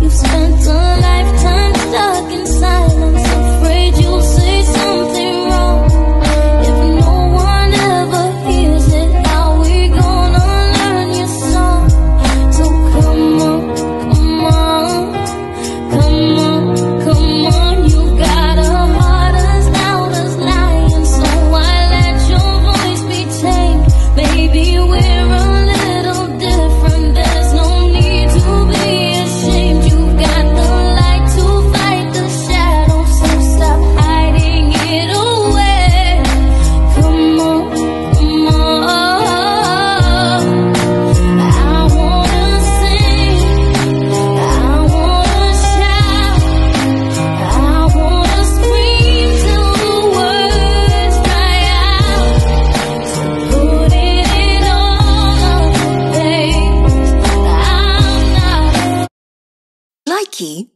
You spent time key